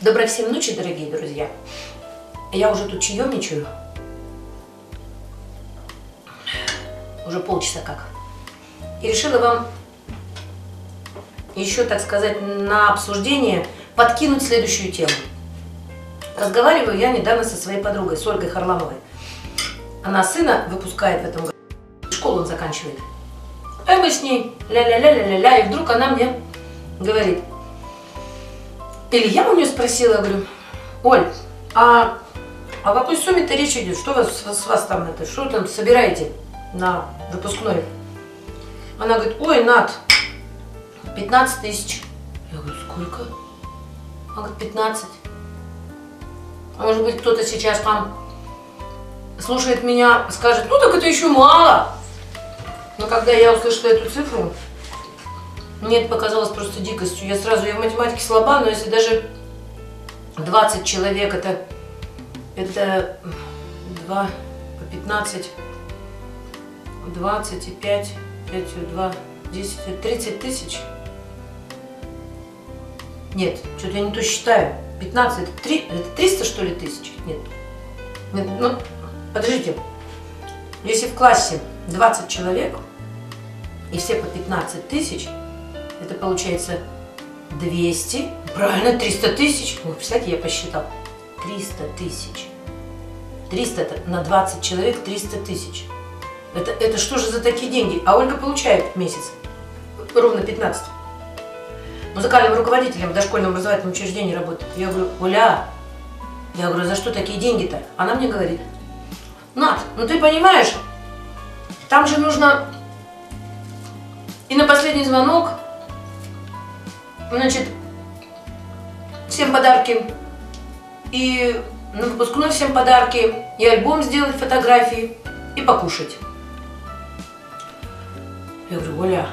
Доброй всем ночи, дорогие друзья. Я уже тут чаемничаю. Уже полчаса как. И решила вам еще, так сказать, на обсуждение подкинуть следующую тему. Разговариваю я недавно со своей подругой, с Ольгой Харламовой. Она сына выпускает в этом году, школу он заканчивает. А мы с ней ля-ля-ля-ля-ля-ля, и вдруг она мне говорит, или я у нее спросила, говорю, Оль, а о какой сумме-то речь идет? Что вас, с вас там это, что там собираете на выпускной? Она говорит, ой, Над, 15 тысяч. Я говорю, сколько? Она говорит, 15. А может быть, кто-то сейчас там слушает меня, скажет, ну так это еще мало. Но когда я услышала эту цифру, мне это показалось просто дикостью. Я сразу, я в математике слаба, но если даже 20 человек, это, это 2 по 15, 20 и 5, 5, 2, 10, 30 тысяч. Нет, что-то я не то считаю. 15, это, 3, это 300 что ли тысяч? Нет. Нет. Ну, подождите. Если в классе 20 человек, и все по 15 тысяч, это получается 200, правильно, 300 тысяч. Вы представляете, я посчитал. 300 тысяч. 300 это на 20 человек 300 тысяч. Это, это что же за такие деньги? А Ольга получает в месяц ровно 15. Музыкальным руководителем в дошкольном образовательном учреждении работает. Я говорю, Оля, я говорю, за что такие деньги-то? Она мне говорит, Над, ну ты понимаешь, там же нужно и на последний звонок, значит, всем подарки, и на выпускной всем подарки, и альбом сделать, фотографии, и покушать. Я говорю, Оля,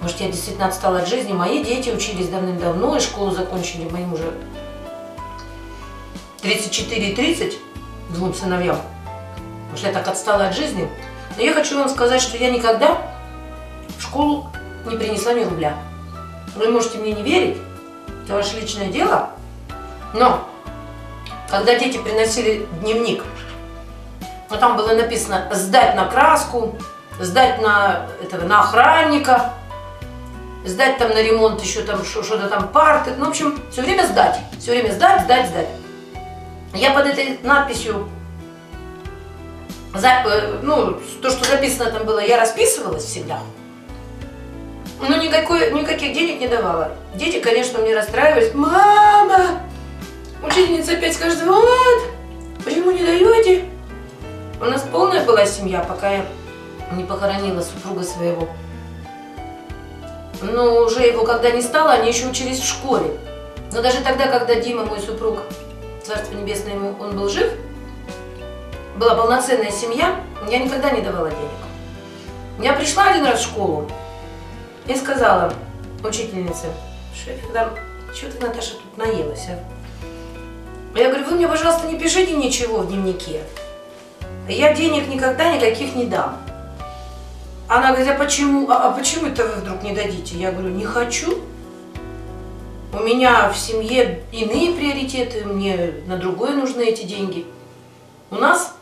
может, я действительно отстала от жизни. Мои дети учились давным-давно, и школу закончили моим уже 34 и 30, двум сыновьям. Может, я так отстала от жизни. Но я хочу вам сказать, что я никогда в школу не принесла ни рубля. Вы можете мне не верить, это ваше личное дело, но когда дети приносили дневник, но там было написано «сдать на краску», «сдать на, этого, на охранника», «сдать там на ремонт еще там что-то там парты», ну, в общем, все время сдать, все время сдать, сдать, сдать. Я под этой надписью Э, ну, то, что записано там было, я расписывалась всегда. Но никакой, никаких денег не давала. Дети, конечно, мне расстраивались. Мама! Учительница опять скажет, вот, почему не даете? У нас полная была семья, пока я не похоронила супруга своего. Но уже его когда не стало, они еще учились в школе. Но даже тогда, когда Дима, мой супруг, Царство Небесное ему, он был жив, была полноценная семья, я никогда не давала денег. Я пришла один раз в школу и сказала учительнице, что ты, Наташа, тут наелась, а? Я говорю, вы мне, пожалуйста, не пишите ничего в дневнике. Я денег никогда никаких не дам. Она говорит, а почему, а, а почему это вы вдруг не дадите? Я говорю, не хочу. У меня в семье иные приоритеты, мне на другое нужны эти деньги. У нас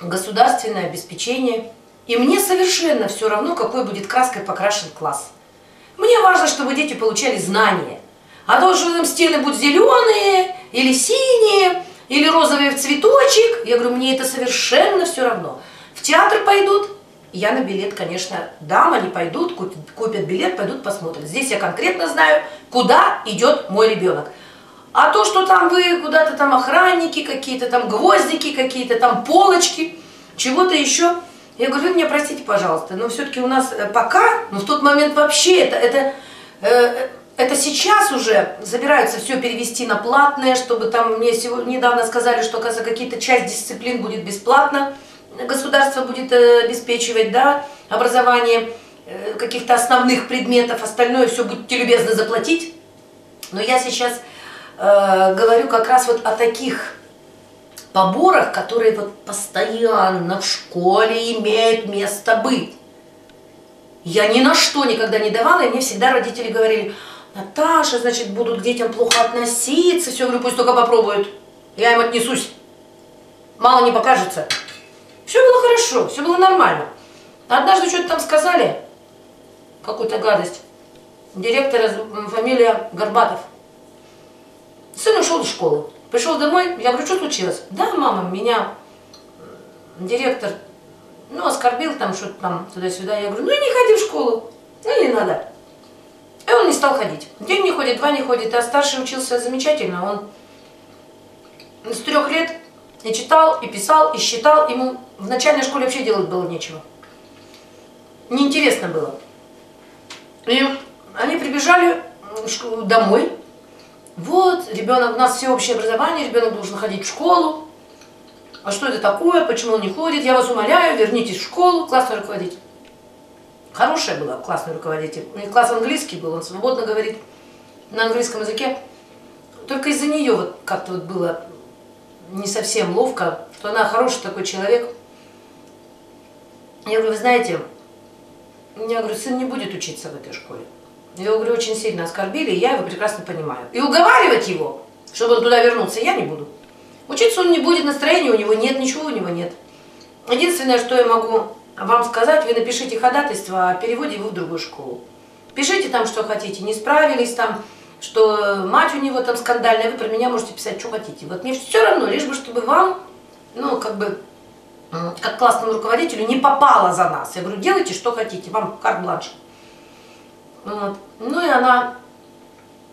государственное обеспечение. И мне совершенно все равно, какой будет краской покрашен класс. Мне важно, чтобы дети получали знания. А то, что там стены будут зеленые, или синие, или розовые в цветочек, я говорю, мне это совершенно все равно. В театр пойдут, я на билет, конечно, дам, они пойдут, купят, купят билет, пойдут посмотрят. Здесь я конкретно знаю, куда идет мой ребенок. А то, что там вы куда-то там охранники какие-то, там гвоздики какие-то, там полочки, чего-то еще. Я говорю, вы меня простите, пожалуйста, но все-таки у нас э, пока, ну в тот момент вообще это, это, э, это сейчас уже собираются все перевести на платное, чтобы там мне сегодня, недавно сказали, что, оказывается, какие-то часть дисциплин будет бесплатно, государство будет э, обеспечивать, да, образование э, каких-то основных предметов, остальное все будете любезно заплатить. Но я сейчас э, говорю как раз вот о таких поборах, которые вот постоянно в школе имеют место быть. Я ни на что никогда не давала, и мне всегда родители говорили, Наташа, значит, будут к детям плохо относиться. Все, говорю, пусть только попробуют. Я им отнесусь. Мало не покажется. Все было хорошо, все было нормально. Однажды что-то там сказали, какую-то гадость. Директора фамилия Горбатов. Сын ушел из школы. Пришел домой, я говорю, что случилось? Да, мама, меня директор, ну, оскорбил там что-то там туда-сюда. Я говорю, ну и не ходи в школу, ну не надо. И он не стал ходить. День не ходит, два не ходит, а старший учился замечательно. Он с трех лет и читал, и писал, и считал. Ему в начальной школе вообще делать было нечего. Неинтересно было. И они прибежали домой, вот, ребенок, у нас всеобщее образование, ребенок должен ходить в школу. А что это такое, почему он не ходит? Я вас умоляю, вернитесь в школу, классный руководитель. Хорошая была классный руководитель. У них класс английский был, он свободно говорит на английском языке. Только из-за нее вот как-то вот было не совсем ловко, что она хороший такой человек. Я говорю, вы знаете, я говорю, сын не будет учиться в этой школе. Его, говорю, очень сильно оскорбили, и я его прекрасно понимаю. И уговаривать его, чтобы он туда вернулся, я не буду. Учиться он не будет, настроения у него нет, ничего у него нет. Единственное, что я могу вам сказать, вы напишите ходатайство о переводе его в другую школу. Пишите там, что хотите, не справились там, что мать у него там скандальная, вы про меня можете писать, что хотите. Вот мне все равно, лишь бы, чтобы вам, ну, как бы, как классному руководителю, не попало за нас. Я говорю, делайте, что хотите, вам карт-бланш. Вот. Ну и она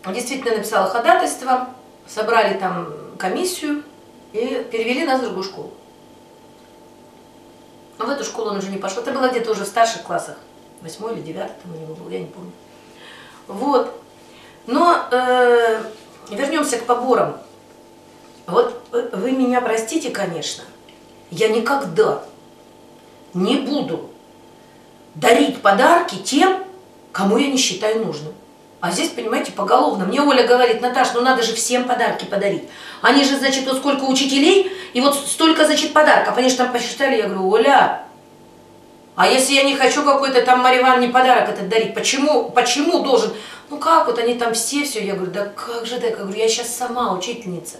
действительно написала ходатайство, собрали там комиссию и перевели нас в другую школу. А в эту школу он уже не пошел. Это было где-то уже в старших классах. Восьмой или девятый там у него был, я не помню. Вот. Но э, вернемся к поборам. Вот вы меня простите, конечно, я никогда не буду дарить подарки тем, кому я не считаю нужным. А здесь, понимаете, поголовно. Мне Оля говорит, Наташ, ну надо же всем подарки подарить. Они же, значит, вот сколько учителей, и вот столько, значит, подарков. Они же там посчитали, я говорю, Оля, а если я не хочу какой-то там Марье Ивановне подарок этот дарить, почему, почему должен? Ну как вот они там все, все, я говорю, да как же так, я говорю, я сейчас сама учительница.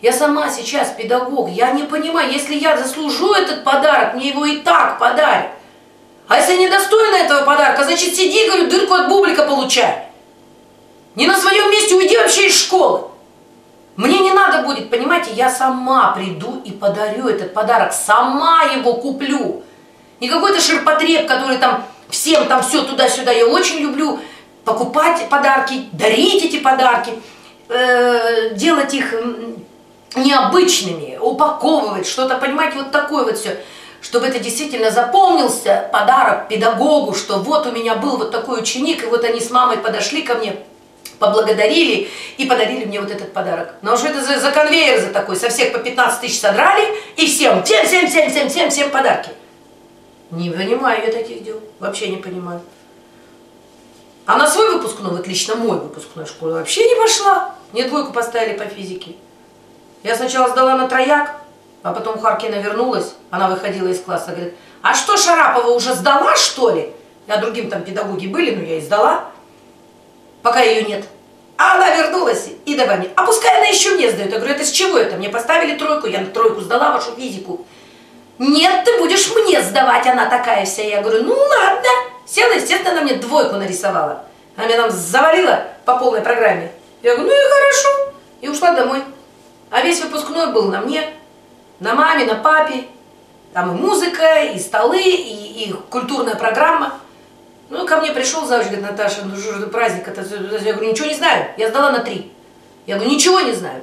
Я сама сейчас педагог, я не понимаю, если я заслужу этот подарок, мне его и так подарят. А если недостойна этого подарка, значит сиди, говорю, дырку от бублика получай. Не на своем месте уйди вообще из школы. Мне не надо будет, понимаете, я сама приду и подарю этот подарок, сама его куплю. Не какой-то ширпотреб, который там всем там все туда-сюда. Я очень люблю покупать подарки, дарить эти подарки, э, делать их необычными, упаковывать что-то, понимаете, вот такое вот все чтобы это действительно запомнился подарок педагогу, что вот у меня был вот такой ученик, и вот они с мамой подошли ко мне, поблагодарили и подарили мне вот этот подарок. Но ну, что это за, за конвейер за такой? Со всех по 15 тысяч содрали и всем, всем, всем, всем, всем, всем, всем подарки. Не понимаю я таких дел, вообще не понимаю. А на свой выпускной, вот лично мой выпускной школы, вообще не пошла. Мне двойку поставили по физике. Я сначала сдала на трояк, а потом Харкина вернулась, она выходила из класса, говорит, а что, Шарапова уже сдала, что ли? А другим там педагоги были, но я и сдала, пока ее нет. А она вернулась и давай мне, а пускай она еще мне сдает. Я говорю, это с чего это? Мне поставили тройку, я на тройку сдала вашу физику. Нет, ты будешь мне сдавать, она такая вся. Я говорю, ну ладно. Села, естественно, она мне двойку нарисовала. Она меня там завалила по полной программе. Я говорю, ну и хорошо. И ушла домой. А весь выпускной был на мне на маме, на папе. Там и музыка, и столы, и, и культурная программа. Ну, ко мне пришел завуч, говорит, Наташа, ну что же праздник, это, я говорю, ничего не знаю, я сдала на три. Я говорю, ничего не знаю.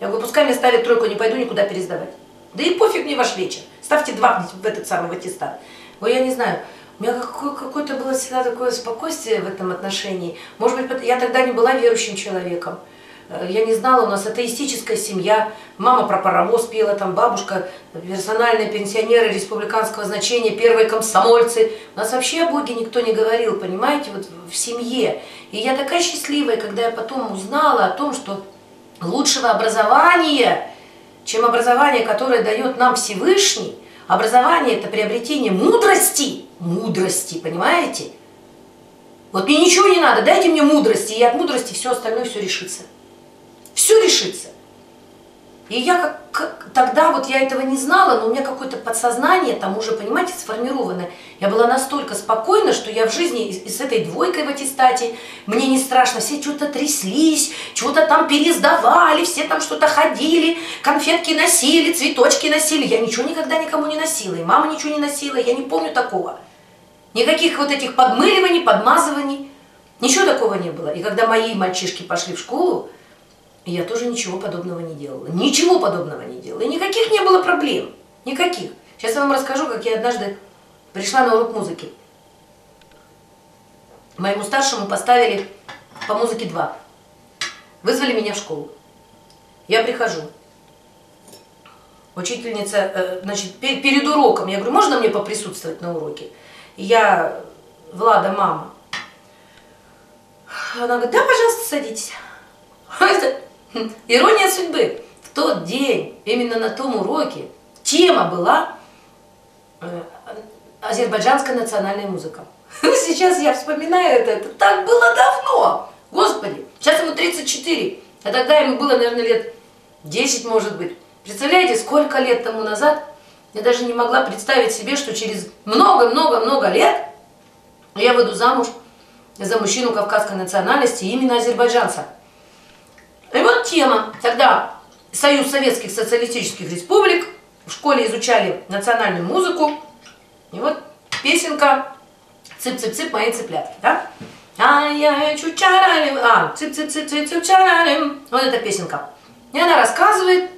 Я говорю, пускай мне ставят тройку, не пойду никуда пересдавать. Да и пофиг мне ваш вечер. Ставьте два в этот самый в аттестат. Ой, я не знаю. У меня какое-то было всегда такое спокойствие в этом отношении. Может быть, я тогда не была верующим человеком. Э, я не знала, у нас атеистическая семья, мама про паровоз пела, там бабушка, персональные пенсионеры республиканского значения, первые комсомольцы. У нас вообще о Боге никто не говорил, понимаете, вот в семье. И я такая счастливая, когда я потом узнала о том, что лучшего образования, чем образование, которое дает нам Всевышний, образование – это приобретение мудрости, мудрости, понимаете? Вот мне ничего не надо, дайте мне мудрости, и от мудрости все остальное все решится. Все решится. И я как, как тогда вот я этого не знала, но у меня какое-то подсознание там уже, понимаете, сформировано. Я была настолько спокойна, что я в жизни и с этой двойкой в аттестате, мне не страшно, все что-то тряслись, чего-то там пересдавали, все там что-то ходили, конфетки носили, цветочки носили. Я ничего никогда никому не носила, и мама ничего не носила, я не помню такого. Никаких вот этих подмыливаний, подмазываний, ничего такого не было. И когда мои мальчишки пошли в школу, я тоже ничего подобного не делала. Ничего подобного не делала. И никаких не было проблем. Никаких. Сейчас я вам расскажу, как я однажды пришла на урок музыки. Моему старшему поставили по музыке два. Вызвали меня в школу. Я прихожу. Учительница, э, значит, перед уроком, я говорю, можно мне поприсутствовать на уроке? Я, Влада, мама. Она говорит, да, пожалуйста, садитесь. Ирония судьбы. В тот день, именно на том уроке, тема была э, азербайджанская национальная музыка. Сейчас я вспоминаю это, это так было давно. Господи, сейчас ему 34, а тогда ему было, наверное, лет 10, может быть. Представляете, сколько лет тому назад я даже не могла представить себе, что через много-много-много лет я выйду замуж за мужчину кавказской национальности, именно азербайджанца. И вот тема. Тогда Союз Советских Социалистических Республик, в школе изучали национальную музыку. И вот песенка «Цып-цып-цып, мои цыплятки», да? Ай-яй, чучаралим, а, цып-цып-цып-цып-чаралим. Вот эта песенка. И она рассказывает,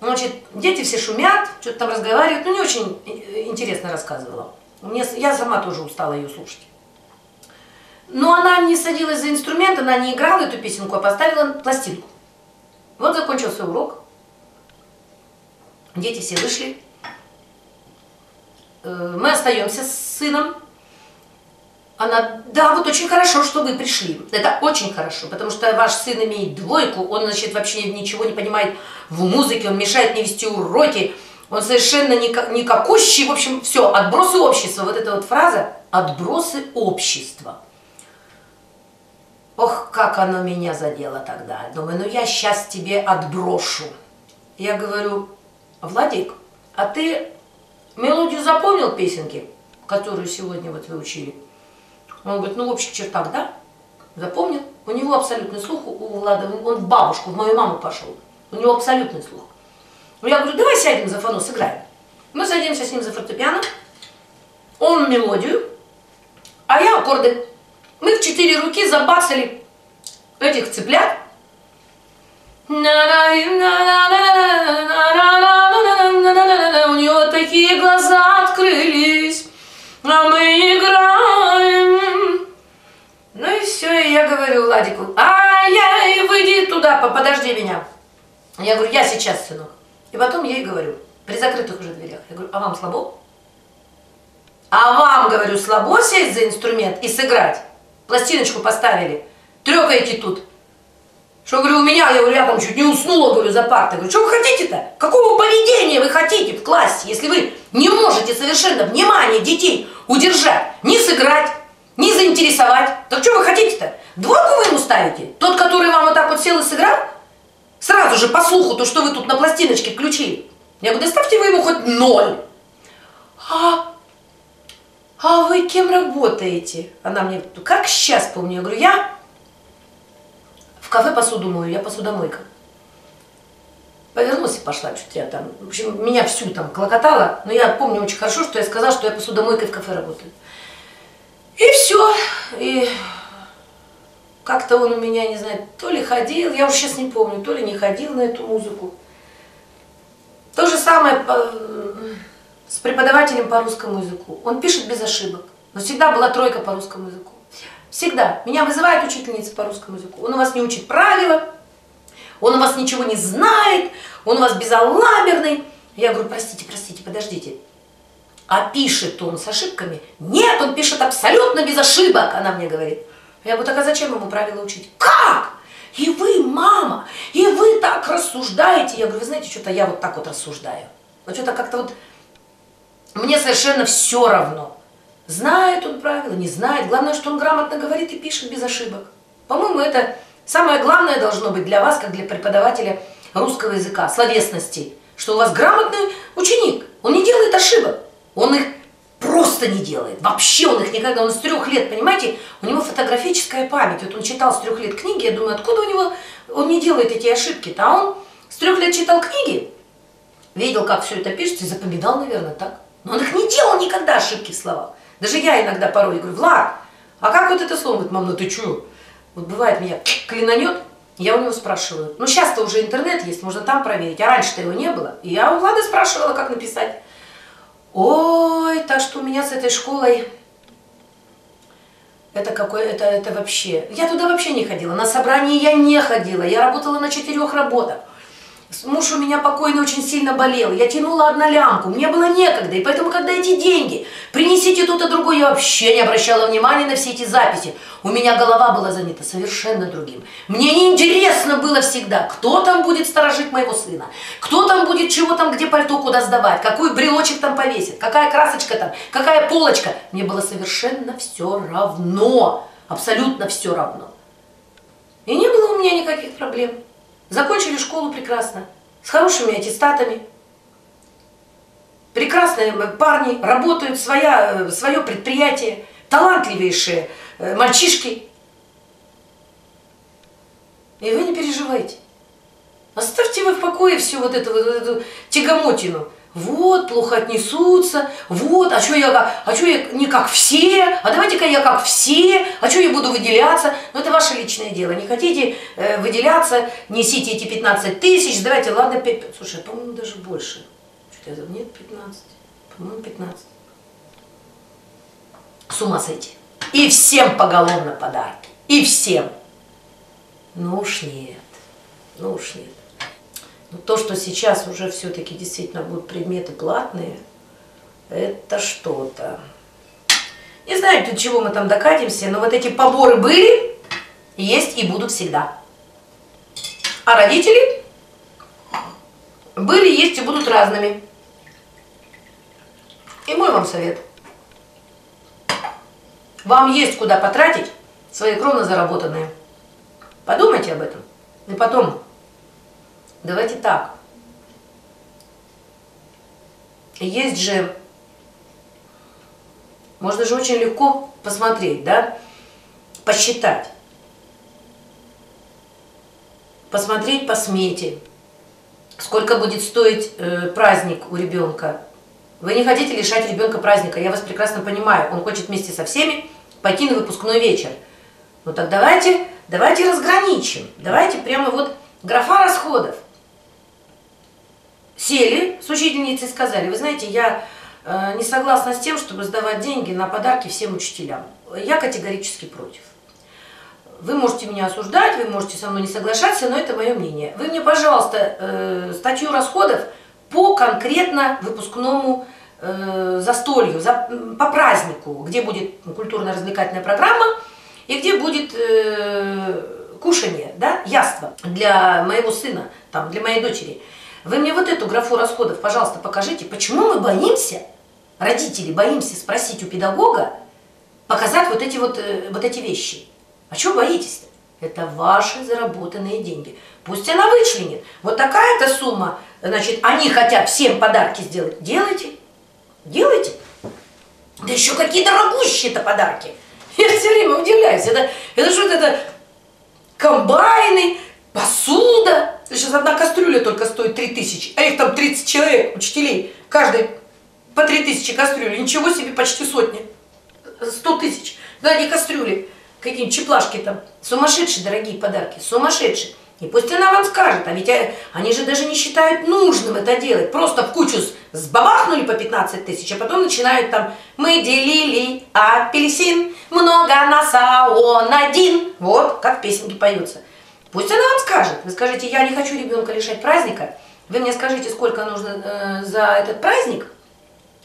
значит, дети все шумят, что-то там разговаривают. Ну, не очень интересно рассказывала. Мне, я сама тоже устала ее слушать. Но она не садилась за инструмент, она не играла эту песенку, а поставила пластинку. Вот закончился урок. Дети все вышли. Э, мы остаемся с сыном. Она, да, вот очень хорошо, что вы пришли. Это очень хорошо, потому что ваш сын имеет двойку, он, значит, вообще ничего не понимает в музыке, он мешает мне вести уроки, он совершенно никакущий, в общем, все, отбросы общества. Вот эта вот фраза «отбросы общества». Ох, как оно меня задело тогда. Думаю, ну я сейчас тебе отброшу. Я говорю, Владик, а ты мелодию запомнил песенки, которую сегодня вот вы учили? Он говорит, ну в общих чертах, да? Запомнил. У него абсолютный слух, у Влада, он в бабушку, в мою маму пошел. У него абсолютный слух. Ну я говорю, давай сядем за фону, сыграем. Мы садимся с ним за фортепиано, он мелодию, а я аккорды. Мы в четыре руки забацали этих цыплят. У него такие глаза открылись, а мы играем. Ну и все, и я говорю Владику, ай-яй, выйди туда, подожди меня. Я говорю, я сейчас, сынок. И потом я ей говорю, при закрытых уже дверях, я говорю, а вам слабо? А вам, говорю, слабо сесть за инструмент и сыграть? Пластиночку поставили, трекаете тут. Что, говорю, у меня, я говорю, я чуть не уснула, говорю, за партой. Говорю, что вы хотите-то? Какого поведения вы хотите в классе, если вы не можете совершенно внимание детей удержать, не сыграть, не заинтересовать? Так что вы хотите-то? Двойку вы ему ставите? Тот, который вам вот так вот сел и сыграл? Сразу же по слуху, то, что вы тут на пластиночке включили. Я говорю, доставьте вы ему хоть ноль. А а вы кем работаете? Она мне, как сейчас помню, я говорю, я в кафе посуду мою, я посудомойка. Повернулась и пошла, что-то я там, в общем, меня всю там клокотала, но я помню очень хорошо, что я сказала, что я посудомойкой в кафе работаю. И все, и как-то он у меня, не знаю, то ли ходил, я уже сейчас не помню, то ли не ходил на эту музыку. То же самое с преподавателем по русскому языку. Он пишет без ошибок. Но всегда была тройка по русскому языку. Всегда. Меня вызывает учительница по русскому языку. Он у вас не учит правила, он у вас ничего не знает, он у вас безалаберный. Я говорю, простите, простите, подождите. А пишет он с ошибками? Нет, он пишет абсолютно без ошибок, она мне говорит. Я говорю, так а зачем ему правила учить? Как? И вы, мама, и вы так рассуждаете. Я говорю, вы знаете, что-то я вот так вот рассуждаю. Вот что-то как-то вот мне совершенно все равно. Знает он правила, не знает. Главное, что он грамотно говорит и пишет без ошибок. По-моему, это самое главное должно быть для вас, как для преподавателя русского языка, словесности, что у вас грамотный ученик. Он не делает ошибок. Он их просто не делает. Вообще он их никогда, он с трех лет, понимаете, у него фотографическая память. Вот он читал с трех лет книги, я думаю, откуда у него, он не делает эти ошибки-то. А он с трех лет читал книги, видел, как все это пишется, и запоминал, наверное, так. Но он их не делал никогда, ошибки в словах. Даже я иногда порой говорю, Влад, а как вот это слово? Говорит, мам, ну ты что? Вот бывает меня клинанет, я у него спрашиваю. Ну сейчас-то уже интернет есть, можно там проверить, а раньше-то его не было. И я у Влада спрашивала, как написать. Ой, так что у меня с этой школой это какое, это, это вообще... Я туда вообще не ходила, на собрание я не ходила, я работала на четырех работах. Муж у меня покойный очень сильно болел, я тянула одна лямку, мне было некогда, и поэтому, когда эти деньги, принесите то-то другое, я вообще не обращала внимания на все эти записи. У меня голова была занята совершенно другим. Мне неинтересно было всегда, кто там будет сторожить моего сына, кто там будет чего там, где пальто куда сдавать, какой брелочек там повесит, какая красочка там, какая полочка. Мне было совершенно все равно, абсолютно все равно. И не было у меня никаких проблем. Закончили школу прекрасно, с хорошими аттестатами. Прекрасные парни, работают, своя, э, свое предприятие, талантливейшие э, мальчишки. И вы не переживайте. Оставьте вы в покое всю вот эту, вот эту тягомотину вот, плохо отнесутся, вот, а что я, а что я не как все, а давайте-ка я как все, а что я буду выделяться, ну это ваше личное дело, не хотите э, выделяться, несите эти 15 тысяч, давайте, ладно, 5, слушай, по-моему, даже больше, что-то я забыл, нет, 15, по-моему, 15, с ума сойти, и всем поголовно подарки, и всем, ну уж нет, ну уж нет. Но то, что сейчас уже все-таки действительно будут предметы платные, это что-то. Не знаю, до чего мы там докатимся, но вот эти поборы были, есть и будут всегда. А родители были, есть и будут разными. И мой вам совет. Вам есть куда потратить свои кровно заработанные. Подумайте об этом. И потом Давайте так. Есть же, можно же очень легко посмотреть, да, посчитать. Посмотреть по смете, сколько будет стоить э, праздник у ребенка. Вы не хотите лишать ребенка праздника, я вас прекрасно понимаю. Он хочет вместе со всеми пойти на выпускной вечер. Ну так давайте, давайте разграничим. Давайте прямо вот графа расходов сели с учительницей и сказали, вы знаете, я э, не согласна с тем, чтобы сдавать деньги на подарки всем учителям. Я категорически против. Вы можете меня осуждать, вы можете со мной не соглашаться, но это мое мнение. Вы мне, пожалуйста, э, статью расходов по конкретно выпускному э, застолью, за, по празднику, где будет культурно-развлекательная программа и где будет э, кушание, да, яство для моего сына, там, для моей дочери. Вы мне вот эту графу расходов, пожалуйста, покажите. Почему мы боимся, родители боимся спросить у педагога, показать вот эти вот, э, вот эти вещи? А чего боитесь-то? Это ваши заработанные деньги. Пусть она вычленит. Вот такая-то сумма, значит, они хотят всем подарки сделать. Делайте. Делайте. Да еще какие дорогущие-то подарки. Я все время удивляюсь. Это, это что-то это комбайны, посуда. Сейчас одна кастрюля только стоит 3 тысячи, а их там 30 человек, учителей. Каждый по 3 тысячи кастрюли. Ничего себе, почти сотни. 100 тысяч. Да, не кастрюли. Какие-нибудь чеплашки там. Сумасшедшие дорогие подарки. Сумасшедшие. И пусть она вам скажет, а ведь э, они же даже не считают нужным это делать. Просто в кучу сбабахнули по 15 тысяч, а потом начинают там «Мы делили апельсин, много нас, а он один». Вот, как песенки поются. Пусть она вам скажет. Вы скажите, я не хочу ребенка лишать праздника. Вы мне скажите, сколько нужно э, за этот праздник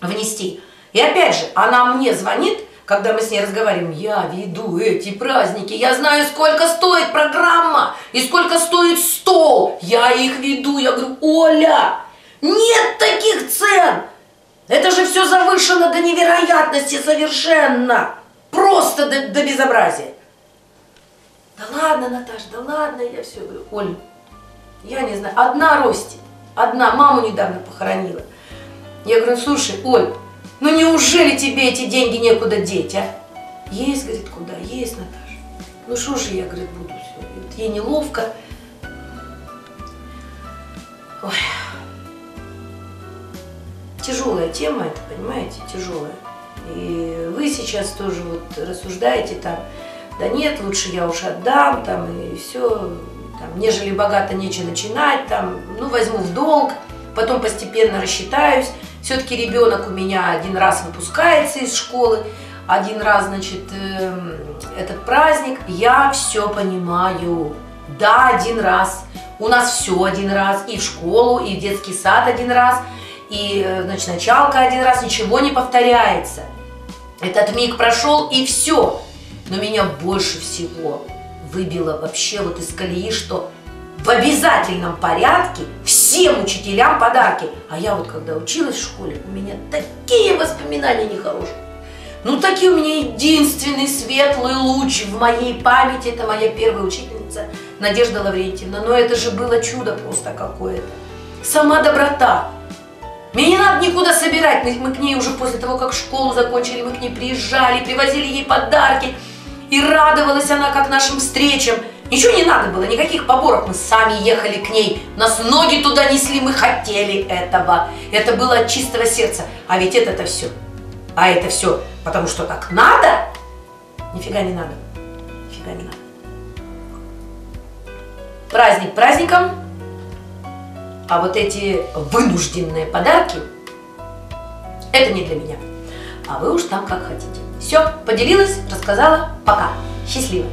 внести. И опять же, она мне звонит, когда мы с ней разговариваем, я веду эти праздники, я знаю, сколько стоит программа и сколько стоит стол. Я их веду. Я говорю, Оля, нет таких цен. Это же все завышено до невероятности совершенно. Просто до, до безобразия. Да ладно, Наташ, да ладно, я все говорю. Оль, я не знаю, одна рости, одна, маму недавно похоронила. Я говорю, слушай, Оль, ну неужели тебе эти деньги некуда деть, а? Есть, говорит, куда? Есть, Наташа. Ну что же я, говорит, буду все. Ей неловко. Ой. Тяжелая тема это, понимаете, тяжелая. И вы сейчас тоже вот рассуждаете там, да нет, лучше я уж отдам, там, и все, там, нежели богато нечего начинать, там, ну, возьму в долг, потом постепенно рассчитаюсь. Все-таки ребенок у меня один раз выпускается из школы, один раз, значит, э, этот праздник, я все понимаю. Да, один раз. У нас все один раз. И в школу, и в детский сад один раз, и, э, значит, началка один раз. Ничего не повторяется. Этот миг прошел, и все. Но меня больше всего выбило вообще вот из колеи, что в обязательном порядке всем учителям подарки. А я вот когда училась в школе, у меня такие воспоминания нехорошие. Ну, такие у меня единственный светлый луч в моей памяти, это моя первая учительница Надежда Лаврентьевна. Но это же было чудо просто какое-то. Сама доброта. Мне не надо никуда собирать. Мы, мы к ней уже после того, как школу закончили, мы к ней приезжали, привозили ей подарки. И радовалась она как нашим встречам. Ничего не надо было, никаких поборов. Мы сами ехали к ней, нас ноги туда несли, мы хотели этого. Это было от чистого сердца. А ведь это-то все. А это все, потому что так надо? Нифига не надо. Нифига не надо. Праздник праздником, а вот эти вынужденные подарки, это не для меня. А вы уж там как хотите. Все, поделилась, рассказала. Пока. Счастливо.